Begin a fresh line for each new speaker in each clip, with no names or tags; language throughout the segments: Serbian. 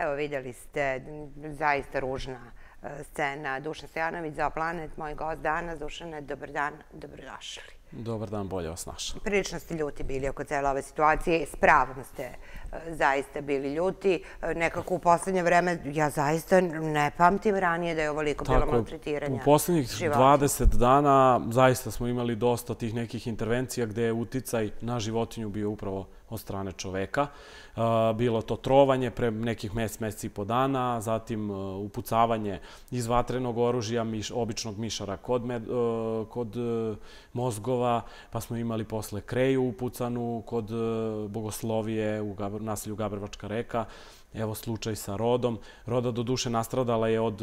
Evo videli ste zaista ružna e, scena. Dušan Stojanović za Planet, moj gost danas. Dušane, dobar dan, dobrodošli.
Dobar dan, bolje vas našao.
Prilično ste ljuti bili oko cele ove situacije. S pravom ste e, zaista bili ljuti. E, nekako u poslednje vreme, ja zaista ne pamtim ranije da je ovoliko bilo maltretiranja.
U poslednjih 20 dana zaista smo imali dosta tih nekih intervencija gde je uticaj na životinju bio upravo od strane čoveka. Bilo to trovanje pre nekih mes, meseci i po dana, zatim upucavanje iz vatrenog oružja, miš, običnog mišara kod, med, kod mozgova, pa smo imali posle kreju upucanu kod bogoslovije u naselju Gabrvačka reka. Evo slučaj sa Rodom. Roda do duše nastradala je od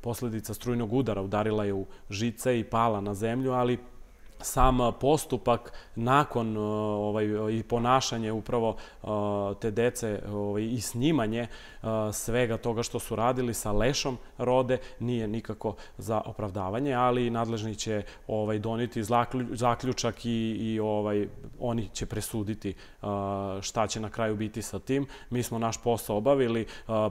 posledica strujnog udara, udarila je u žice i pala na zemlju, ali sam postupak nakon ovaj, i ponašanje upravo te dece ovaj, i snimanje svega toga što su radili sa lešom rode nije nikako za opravdavanje, ali nadležni će ovaj, doniti zaključak i, i ovaj, oni će presuditi šta će na kraju biti sa tim. Mi smo naš posao obavili,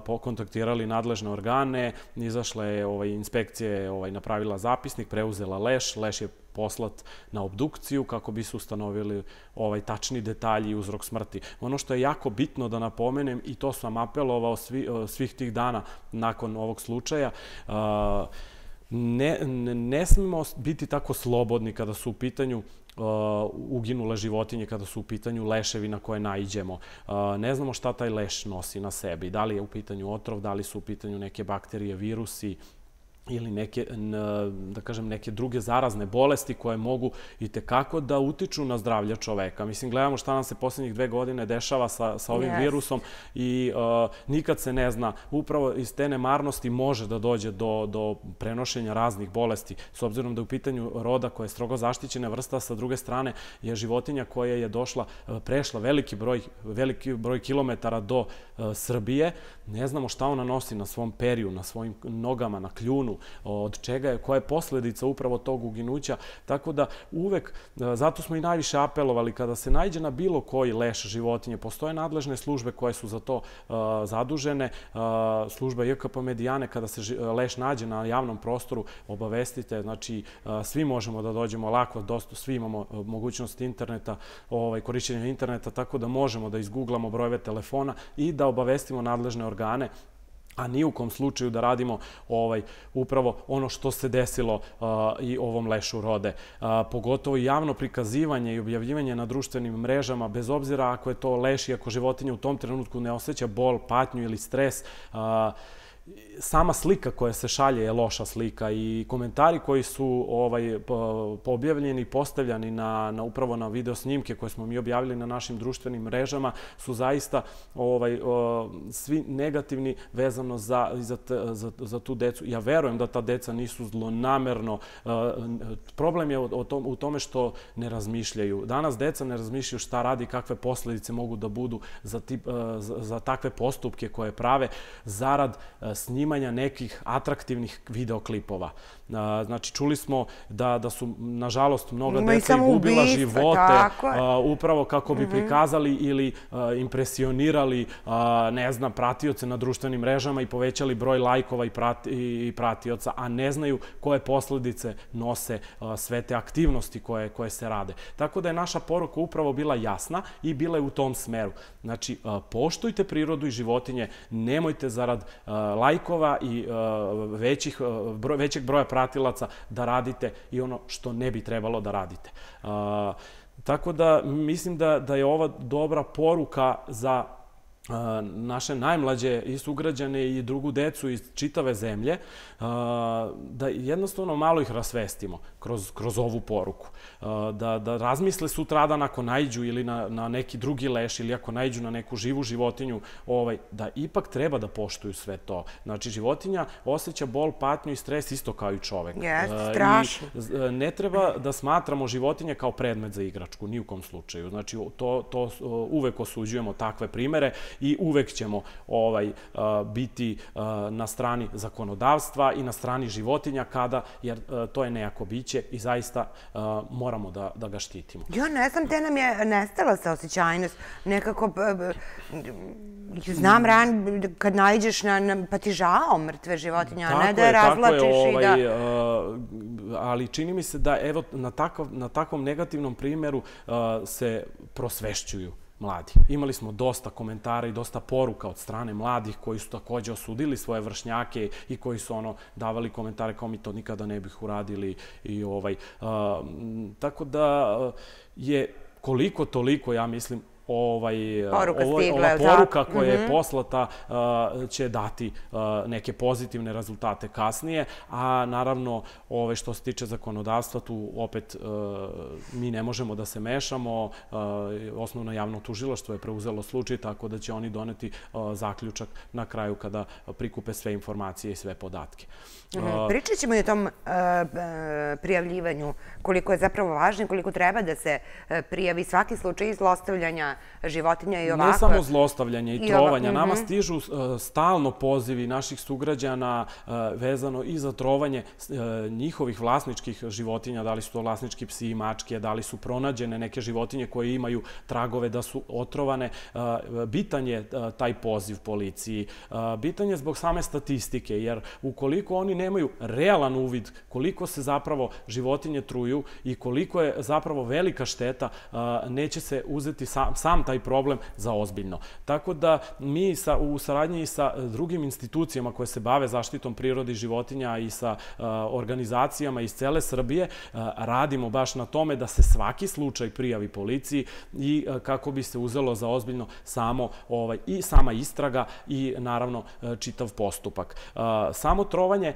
pokontaktirali nadležne organe, izašle je ovaj, inspekcije, ovaj, napravila zapisnik, preuzela leš, leš je poslat na obdukciju kako bi se ustanovili ovaj tačni detalji i uzrok smrti. Ono što je jako bitno da napomenem i to sam apelovao svi, svih tih dana nakon ovog slučaja, ne, ne smemo biti tako slobodni kada su u pitanju uh, uginule životinje kada su u pitanju leševi na koje naiđemo. Uh, ne znamo šta taj leš nosi na sebi. Da li je u pitanju otrov, da li su u pitanju neke bakterije, virusi, ili neke, da kažem, neke druge zarazne bolesti koje mogu i tekako da utiču na zdravlje čoveka. Mislim, gledamo šta nam se poslednjih dve godine dešava sa, sa ovim yes. virusom i uh, nikad se ne zna. Upravo iz te nemarnosti može da dođe do, do prenošenja raznih bolesti. S obzirom da je u pitanju roda koja je strogo zaštićena vrsta, sa druge strane je životinja koja je došla, prešla veliki broj, veliki broj kilometara do uh, Srbije. Ne znamo šta ona nosi na svom periju, na svojim nogama, na kljunu, od čega je, koja je posledica upravo tog uginuća. Tako da uvek, e, zato smo i najviše apelovali, kada se najde na bilo koji leš životinje, postoje nadležne službe koje su za to uh, zadužene, uh, služba JKP Medijane, kada se leš nađe na javnom prostoru, obavestite, znači svi možemo da dođemo lako, dosta, svi imamo mogućnost interneta, ovaj, korišćenja interneta, tako da možemo da izguglamo brojeve telefona i da obavestimo nadležne organe a ni u kom slučaju da radimo ovaj upravo ono što se desilo uh, i ovom lešu rode. Uh, pogotovo javno prikazivanje i objavljivanje na društvenim mrežama, bez obzira ako je to leš i ako životinja u tom trenutku ne osjeća bol, patnju ili stres, uh, sama slika koja se šalje je loša slika i komentari koji su ovaj objavljeni i postavljani na, na upravo na video snimke koje smo mi objavili na našim društvenim mrežama su zaista ovaj o, svi negativni vezano za, za, za, za tu decu. Ja verujem da ta deca nisu zlonamerno. problem je o tom, u tome što ne razmišljaju. Danas deca ne razmišljaju šta radi, kakve posledice mogu da budu za, tip, za, za takve postupke koje prave zarad snimanja nekih atraktivnih videoklipova. Znači, čuli smo da, da su, nažalost, mnoga deca i gubila živote upravo kako bi mhm. prikazali ili impresionirali, ne znam, pratioce na društvenim mrežama i povećali broj lajkova i, prati, i pratioca, a ne znaju koje posledice nose sve te aktivnosti koje, koje se rade. Tako da je naša poruka upravo bila jasna i bila je u tom smeru. Znači, poštujte prirodu i životinje, nemojte zarad lajkova i većih, većeg broja pratilaca da radite i ono što ne bi trebalo da radite. Tako da mislim da, da je ova dobra poruka za naše najmlađe i sugrađane i drugu decu iz čitave zemlje, da jednostavno malo ih rasvestimo kroz, kroz ovu poruku. Da, da razmisle sutradan ako najđu ili na, na neki drugi leš ili ako najđu na neku živu životinju, ovaj, da ipak treba da poštuju sve to. Znači, životinja osjeća bol, patnju i stres isto kao i čovek.
Jeste, strašno.
I ne treba da smatramo životinje kao predmet za igračku, ni u kom slučaju. Znači, to, to uvek osuđujemo takve primere i uvek ćemo ovaj, biti na strani zakonodavstva i na strani životinja kada, jer to je nejako biće i zaista moramo da, da ga štitimo.
Ja ne znam, te nam je nestala sa osjećajnost. Nekako, znam ran, kad najđeš na, na, pa ti žao mrtve životinje, a ne da je razlačiš je, ovaj, i da...
Ali čini mi se da, evo, na, takav, na takvom negativnom primjeru uh, se prosvešćuju mladi. Imali smo dosta komentara i dosta poruka od strane mladih koji su takođe osudili svoje vršnjake i koji su ono davali komentare kao mi to nikada ne bih uradili i ovaj uh, tako da je koliko toliko ja mislim ovaj,
poruka
ovo,
stigla,
ova poruka koja je mm -hmm. poslata uh, će dati uh, neke pozitivne rezultate kasnije, a naravno ove, što se tiče zakonodavstva, tu opet uh, mi ne možemo da se mešamo, osnovno javno tužilaštvo je preuzelo slučaj, tako da će oni doneti zaključak na kraju kada prikupe sve informacije i sve podatke.
Mm -hmm. Pričat ćemo i o tom prijavljivanju, koliko je zapravo važno i koliko treba da se prijavi svaki slučaj zlostavljanja životinja i ovako.
Ne samo zlostavljanje i, trovanja. Nama mhm. stižu uh, stalno pozivi naših sugrađana uh, vezano i za trovanje uh, njihovih vlasničkih životinja, da li su to vlasnički psi i mačke, da li su pronađene neke životinje koje imaju tragove da su otrovane. Bitan je taj poziv policiji. Bitan je zbog same statistike, jer ukoliko oni nemaju realan uvid koliko se zapravo životinje truju i koliko je zapravo velika šteta, neće se uzeti sam, sam taj problem za ozbiljno. Tako da mi sa, u saradnji sa drugim institucijama koje se bave zaštitom prirode i životinja i sa uh, organizacijama iz cele Srbije uh, radimo baš na tome da se svaki slučaj prijavi policiji i uh, kako bi se uzelo za ozbiljno samo ovaj, i sama istraga i naravno čitav postupak. Samo trovanje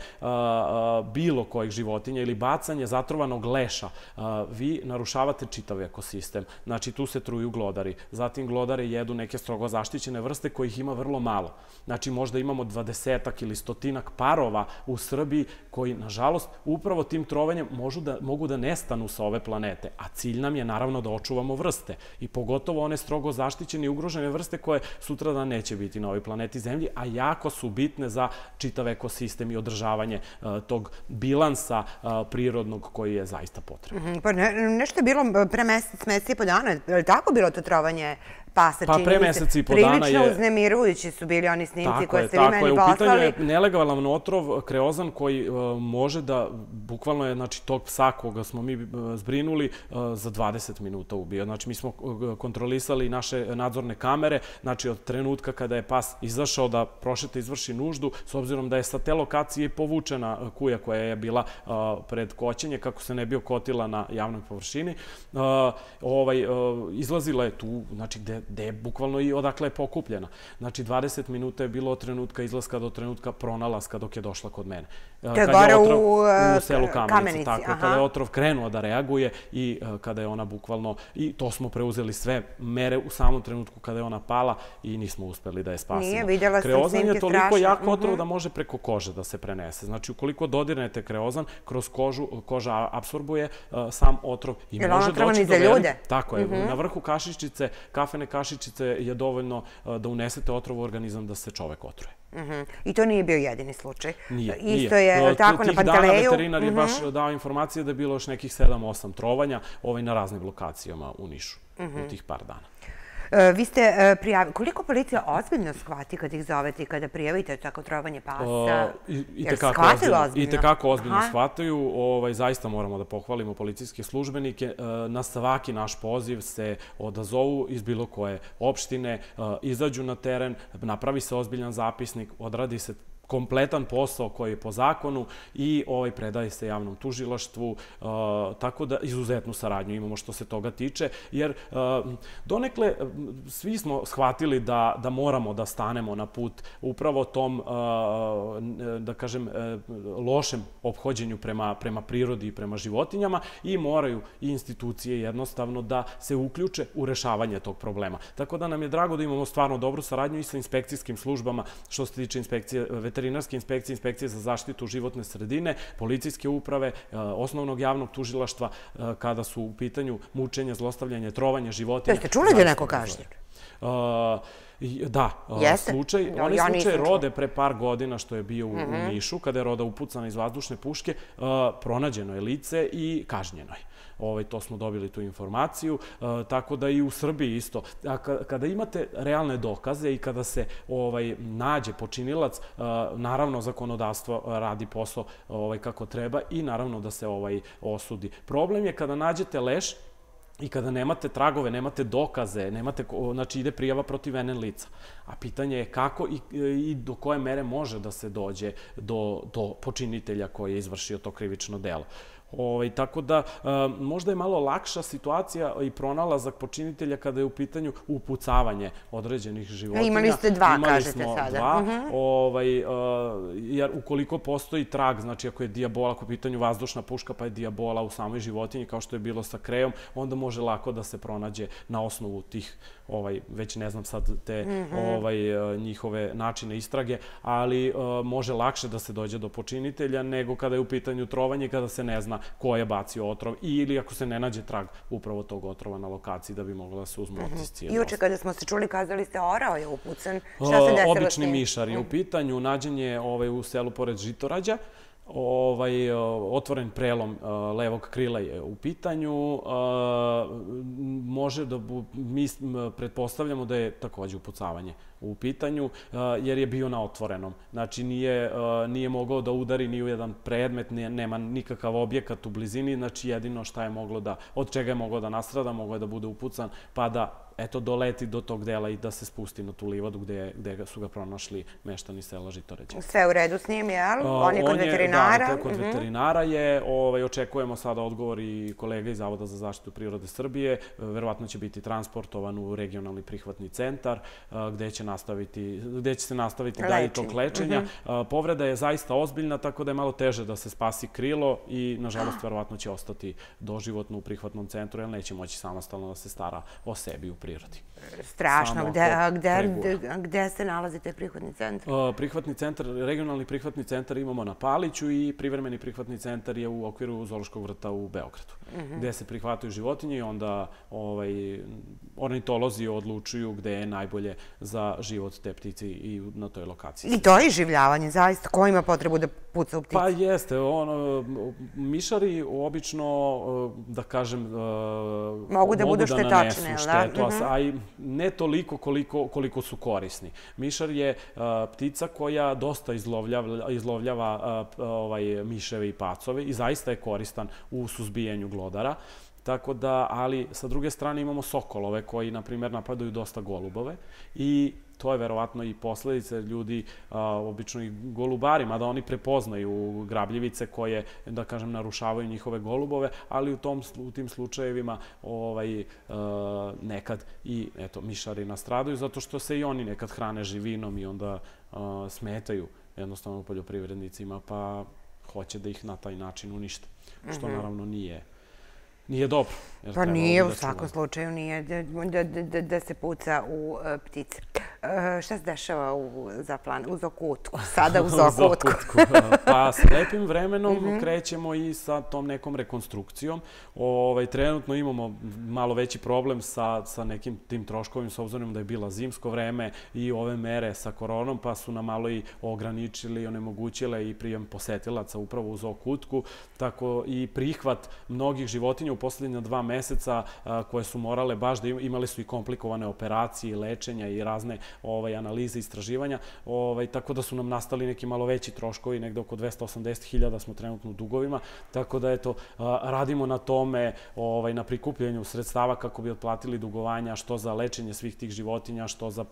bilo kojih životinja ili bacanje zatrovanog leša, vi narušavate čitav ekosistem. Znači, tu se truju glodari, zatim glodare jedu neke strogo zaštićene vrste kojih ima vrlo malo. Znači možda imamo dvadesetak ili stotinak parova u Srbiji koji, nažalost, upravo tim trovanjem možu da, mogu da nestanu sa ove planete. A cilj nam je naravno da očuvamo vrste i pogotovo one strogo zaštićene i ugrožene vrste koje sutra da neće biti na ovoj planeti Zemlji, a jako su bitne za čitav ekosistem i održavanje uh, tog bilansa uh, prirodnog koji je zaista potreban.
-hmm, pa ne, nešto je bilo pre mesec, mesec i po dana, je li tako bilo to trovanje pasa,
pa, pre meseci i po dana je...
Prilično uznemirujući su bili oni snimci koje ste vi meni poslali. Tako je, u pitanju
je nelegalan otrov, kreozan, koji uh, može da, bukvalno je, znači, tog psa koga smo mi uh, zbrinuli, uh, za 20 minuta ubio. Znači, mi smo kontrolisali naše nadzorne kamere, znači, od trenutka kada je pas izašao da prošeta izvrši nuždu, s obzirom da je sa te lokacije povučena kuja koja je bila uh, pred koćenje, kako se ne bio kotila na javnoj površini, ovaj, izlazila je tu, znači, gde gde je bukvalno i odakle je pokupljena. Znači, 20 minuta je bilo od trenutka izlaska do trenutka pronalaska dok je došla kod mene.
Kad, kad je otrov, u,
u e, selu Kamenici, kamenici tako, aha. kada je otrov krenuo da reaguje i uh, kada je ona bukvalno, i to smo preuzeli sve mere u samom trenutku kada je ona pala i nismo uspeli da je spasimo.
Nije, vidjela
sam Kreozan je toliko strašno. jak otrov mhm. da može preko kože da se prenese. Znači, ukoliko dodirnete kreozan, kroz kožu, koža absorbuje uh, sam otrov i Jel može doći do... ljude? Tako je. Mhm. Na vrhu kašičice, kafene kašičice je dovoljno da unesete otrov u organizam da se čovek otruje.
Uh mhm. -huh. I to nije bio jedini slučaj.
Nije,
Isto nije. je, tako, na Panteleju. Tih
dana veterinar je uh -huh. baš dao informacije da je bilo još nekih 7-8 trovanja ovaj, na raznim lokacijama u Nišu uh -huh. u tih par dana.
E, vi ste e, prijavili, koliko policija ozbiljno shvati kad ih zovete i kada prijavite tako trovanje pasa?
I, i tekako ozbiljno, ozbiljno? I tekako ozbiljno Aha. shvataju. Ovaj, zaista moramo da pohvalimo policijske službenike. E, na svaki naš poziv se odazovu iz bilo koje opštine, izađu na teren, napravi se ozbiljan zapisnik, odradi se kompletan posao koji je po zakonu i ovaj predaje se javnom tužilaštvu, tako da izuzetnu saradnju imamo što se toga tiče, jer donekle svi smo shvatili da, da moramo da stanemo na put upravo tom, da kažem, uh, lošem obhođenju prema, prema prirodi i prema životinjama i moraju i institucije jednostavno da se uključe u rešavanje tog problema. Tako da nam je drago da imamo stvarno dobru saradnju i sa inspekcijskim službama što se tiče inspekcije veterinarstva veterinarske inspekcije, inspekcije za zaštitu životne sredine, policijske uprave, e, osnovnog javnog tužilaštva, e, kada su u pitanju mučenja, zlostavljanje, trovanje životinja.
Jeste čuli da neko kaže?
Uh, Da, Jeste? slučaj, no, oni ja slučaj Rode pre par godina što je bio u, mm -hmm. u mhm. Nišu, kada je Roda upucana iz vazdušne puške, uh, pronađeno je lice i kažnjeno je. Ovaj, to smo dobili tu informaciju, uh, tako da i u Srbiji isto. A kada imate realne dokaze i kada se ovaj nađe počinilac, uh, naravno zakonodavstvo radi posao ovaj kako treba i naravno da se ovaj osudi. Problem je kada nađete leš I kada nemate tragove, nemate dokaze, nemate, znači ide prijava protiv NN lica. A pitanje je kako i, i do koje mere može da se dođe do, do počinitelja koji je izvršio to krivično delo. Ovaj, tako da, možda je malo lakša situacija i pronalazak počinitelja kada je u pitanju upucavanje određenih životinja.
Imali ste dva,
Imali
kažete sada.
Smo dva, uh mhm. -huh. ovaj, uh, jer ukoliko postoji trag, znači ako je diabola, ako je u pitanju vazdušna puška, pa je diabola u samoj životinji, kao što je bilo sa krejom, onda može lako da se pronađe na osnovu tih ovaj, već ne znam sad te mm -hmm. ovaj, e, njihove načine istrage, ali uh, može lakše da se dođe do počinitelja nego kada je u pitanju trovanje, kada se ne zna ko je bacio otrov ili ako se ne nađe trag upravo tog otrova na lokaciji da bi moglo da se uzmu mm -hmm. otisci.
Juče kada smo se čuli, kazali ste orao je upucan. Šta se desilo
Obični mišar je u pitanju, nađen je ovaj, u selu pored Žitorađa ovaj, otvoren prelom levog krila je u pitanju. Može da, mi pretpostavljamo da je takođe upucavanje u pitanju, jer je bio na otvorenom. Znači, nije, nije mogao da udari ni u jedan predmet, nema nikakav objekat u blizini, znači jedino šta je moglo da, od čega je moglo da nastrada, moglo je da bude upucan, pa da eto, doleti do tog dela i da se spusti na tu livadu gde, gde su ga pronašli meštani sela Žitoređe.
Sve u redu s njim, jel? On je kod on je, veterinara?
Da, kod mm -hmm. veterinara je. Ovaj, očekujemo sada odgovor i kolega iz Zavoda za zaštitu prirode Srbije. Verovatno će biti transportovan u regionalni prihvatni centar gde će, nastaviti, gde će se nastaviti dalje tog lečenja. Mm -hmm. Povreda je zaista ozbiljna, tako da je malo teže da se spasi krilo i, nažalost, verovatno će ostati doživotno u prihvatnom centru, jer neće moći samostalno da se stara o sebi u prirodi.
Strašno. Gde, gde, gde, se nalazi taj prihvatni centar?
Uh, prihvatni centar, regionalni prihvatni centar imamo na Paliću i privremeni prihvatni centar je u okviru Zološkog vrta u Beogradu. Uh mhm. -huh. Gde se prihvataju životinje i onda ovaj, ornitolozi odlučuju gde je najbolje za život te ptice i na toj lokaciji.
I to je življavanje, zaista. Ko ima potrebu da puca u ptice?
Pa jeste. Ono, mišari obično, da kažem,
mogu da budu štetačne,
da? Štetu, -huh. a i ne toliko koliko, koliko su korisni. Mišar je uh, ptica koja dosta izlovljava, izlovljava uh, ovaj, miševe i pacove i zaista je koristan u suzbijanju glodara. Tako da, ali sa druge strane imamo sokolove koji, na primjer, napadaju dosta golubove i to je verovatno i posledice ljudi, a, obično i golubari, mada oni prepoznaju grabljivice koje, da kažem, narušavaju njihove golubove, ali u, tom, u tim slučajevima ovaj, a, nekad i eto, mišari nastradaju, zato što se i oni nekad hrane živinom i onda a, smetaju jednostavno poljoprivrednicima, pa hoće da ih na taj način unište, što mm -hmm. naravno nije Nije dobro.
Jer pa nije, u da svakom slučaju nije da, da, da, da se puca u uh, ptice. Uh, šta se dešava u, za plan, u Zokutku? Sada u Zokutku.
pa s lepim vremenom mm -hmm. krećemo i sa tom nekom rekonstrukcijom. Ovaj, trenutno imamo malo veći problem sa, sa nekim tim troškovim, s obzirom da je bila zimsko vreme i ove mere sa koronom, pa su nam malo i ograničili, onemogućile i prijem posetilaca upravo u Zokutku. Tako i prihvat mnogih životinja u poslednja dva meseca koje su morale baš da imali su i komplikovane operacije, lečenja i razne ovaj, analize, istraživanja, ovaj, tako da su nam nastali neki malo veći troškovi, negde oko 280.000 smo trenutno u dugovima, tako da eto, radimo na tome, ovaj, na prikupljenju sredstava kako bi otplatili dugovanja, što za lečenje svih tih životinja, što za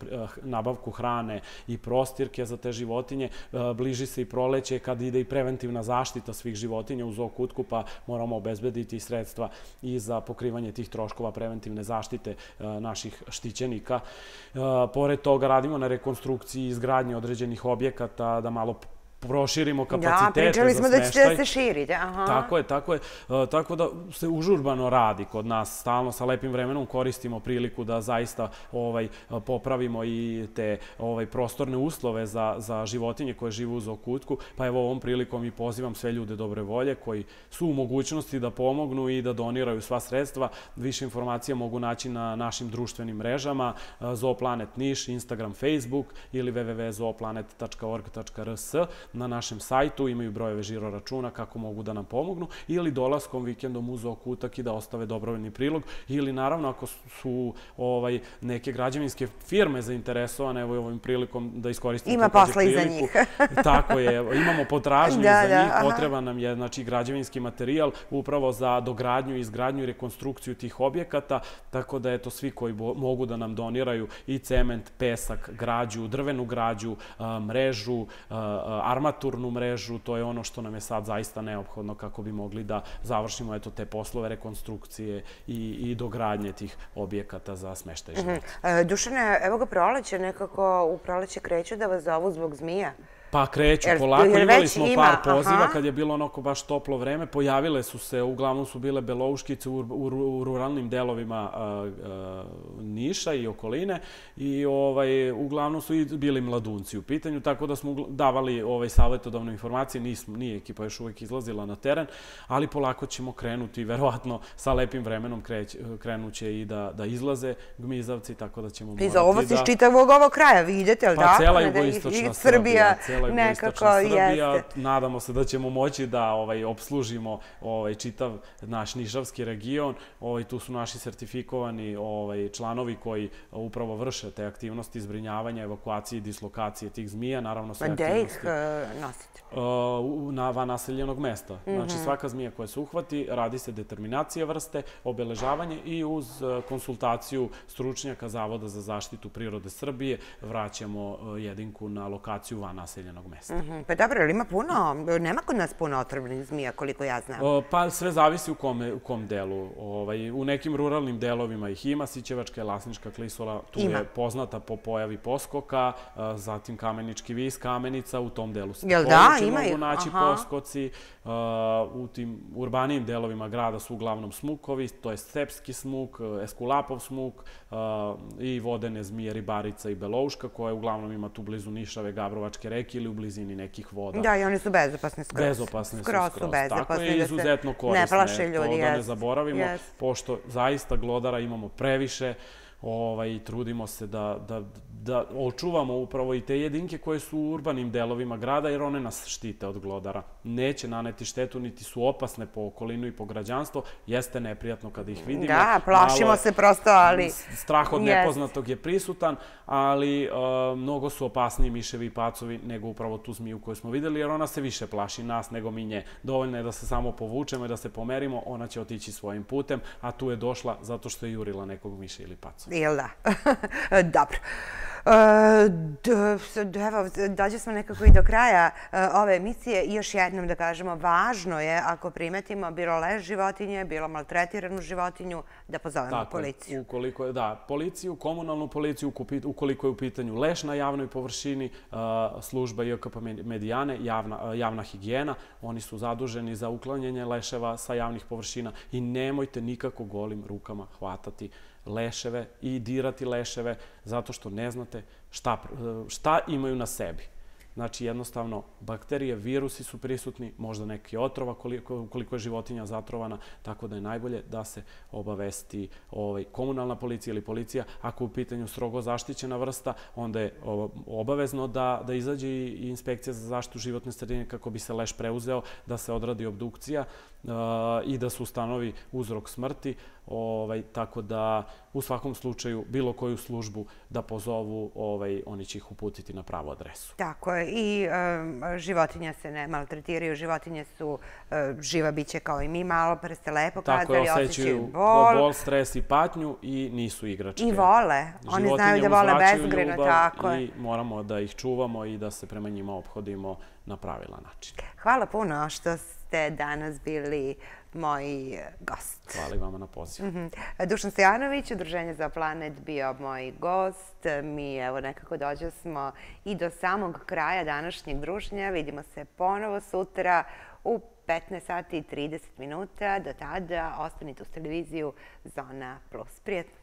nabavku hrane i prostirke za te životinje. Bliži se i proleće kad ide i preventivna zaštita svih životinja u zoo kutku, pa moramo obezbediti sredstva i za pokrivanje tih troškova preventivne zaštite e, naših štićenika. E, pored toga radimo na rekonstrukciji i izgradnji određenih objekata da malo proširimo kapacitete za smeštaj. Da,
pričali smo da ćete da se širite. Aha.
Tako je, tako je. E, tako da se užurbano radi kod nas. Stalno sa lepim vremenom koristimo priliku da zaista ovaj, popravimo i te ovaj, prostorne uslove za, za životinje koje žive uz okutku. Pa evo ovom prilikom i pozivam sve ljude dobre volje koji su u mogućnosti da pomognu i da doniraju sva sredstva. Više informacija mogu naći na našim društvenim mrežama Zooplanet Niš, Instagram, Facebook ili www.zooplanet.org.rs na našem sajtu, imaju brojeve žiro računa kako mogu da nam pomognu, ili dolaskom vikendom uz okutak i da ostave dobrovoljni prilog, ili naravno ako su ovaj, neke građevinske firme zainteresovane, evo ovim prilikom da iskoristim
Ima posla i za njih.
tako je, imamo potražnju da, za da, njih, potreban nam je znači, građevinski materijal upravo za dogradnju, izgradnju i rekonstrukciju tih objekata, tako da eto svi koji mogu da nam doniraju i cement, pesak, građu, drvenu građu, mrežu, armaturnu mrežu, to je ono što nam je sad zaista neophodno kako bi mogli da završimo eto te poslove rekonstrukcije i, i dogradnje tih objekata za smeštaj života. Mm
-hmm. Dušane, evo ga proleće, nekako u proleće kreću da vas zovu zbog zmija.
Pa kreću polako, imali smo ima, par poziva aha. kad je bilo onako baš toplo vreme, pojavile su se, uglavnom su bile belouškice u, u, u ruralnim delovima a, a, Niša i okoline i ovaj, uglavnom su i bili mladunci u pitanju, tako da smo davali ovaj, savjetodavne informacije, nismo, nije ekipa još uvek izlazila na teren, ali polako ćemo krenuti, verovatno sa lepim vremenom kreć, krenuće i da, da izlaze gmizavci, tako da ćemo morati da... I za
ovo
si
iz čitavog ovog kraja, vidite, ali
pa,
da?
Pa cela jugoistočna Srbija, Srbija cela nekako Srbija. Jeste. Nadamo se da ćemo moći da ovaj obslužimo ovaj čitav naš nišavski region. Ovaj tu su naši sertifikovani ovaj članovi koji upravo vrše te aktivnosti zbrinjavanja, evakuacije i dislokacije tih zmija, naravno sve
Gde aktivnosti. Gde ih uh, nosite?
Uh, na van naseljenog mesta. Mm -hmm. Znači svaka zmija koja se uhvati, radi se determinacija vrste, obeležavanje i uz uh, konsultaciju stručnjaka Zavoda za zaštitu prirode Srbije vraćamo jedinku na lokaciju van naseljenog naseljenog mesta. Mm
-hmm. Pa dobro, ali ima puno, nema kod nas puno otrovnih zmija, koliko ja znam.
O, pa sve zavisi u, kome, u kom delu. Ovaj, u nekim ruralnim delovima ih ima, Sićevačka i Lasnička klisola, tu ima. je poznata po pojavi poskoka, zatim kamenički vis, kamenica, u tom delu se
Jel da, ima mogu
naći Aha. poskoci. u tim urbanijim delovima grada su uglavnom smukovi, to je stepski smuk, eskulapov smuk i vodene zmije, ribarica i belouška, koja uglavnom ima tu blizu Nišave, Gabrovačke reke ili u blizini nekih voda.
Da, i oni su bezopasni skroz.
Bezopasni skroz. Skroz su bezopasni. Tako je da izuzetno korisne.
Ne plaše ljudi,
To da ne zaboravimo, pošto zaista glodara imamo previše, ovaj, trudimo se da, da, da očuvamo upravo i te jedinke koje su u urbanim delovima grada, jer one nas štite od glodara. Neće naneti štetu, niti su opasne po okolinu i po građanstvo. Jeste neprijatno kada ih vidimo.
Da, plašimo Malo, se prosto, ali...
Strah od nepoznatog je prisutan, ali uh, mnogo su opasniji miševi i pacovi nego upravo tu zmiju koju smo videli, jer ona se više plaši nas nego mi nje. Dovoljno je da se samo povučemo i da se pomerimo, ona će otići svojim putem, a tu je došla zato što je jurila nekog miša ili paca.
Jel da? Dobro. Uh, evo, dođe smo nekako i do kraja uh, ove emisije i još jednom da kažemo, važno je ako primetimo bilo leš životinje, bilo maltretiranu životinju, da pozovemo Tako, policiju.
Ukoliko je, da, policiju, komunalnu policiju, ukoliko je u pitanju leš na javnoj površini, uh, služba IOKP Medijane, javna, javna higijena, oni su zaduženi za uklanjanje leševa sa javnih površina i nemojte nikako golim rukama hvatati leševe i dirati leševe zato što ne znate šta, šta imaju na sebi. Znači, jednostavno, bakterije, virusi su prisutni, možda neki otrova koliko, koliko je životinja zatrovana, tako da je najbolje da se obavesti ovaj, komunalna policija ili policija. Ako u pitanju strogo zaštićena vrsta, onda je obavezno da, da izađe i inspekcija za zaštitu životne sredine kako bi se leš preuzeo, da se odradi obdukcija uh, i da se ustanovi uzrok smrti. Ovaj, tako da u svakom slučaju bilo koju službu da pozovu, ovaj, oni će ih uputiti na pravu adresu.
Tako je. I um, životinja se ne maltretiraju, životinje su uh, živa biće kao i mi, malo pre ste lepo
kazali,
Tako je,
osjećaju bol. bol, stres i patnju i nisu igračke.
I vole. Oni Životinje znaju da vole bezgrino, tako
je. I moramo da ih čuvamo i da se prema njima obhodimo na pravilan način.
Hvala puno što ste danas bili moj gost.
Hvala i vama na pozivu. Mm
-hmm. Dušan Stojanović, Udruženje za planet, bio moj gost. Mi, evo, nekako dođe smo i do samog kraja današnjeg druženja. Vidimo se ponovo sutra u 15 sati i 30 minuta. Do tada ostanite uz televiziju Zona Plus. Prijetno!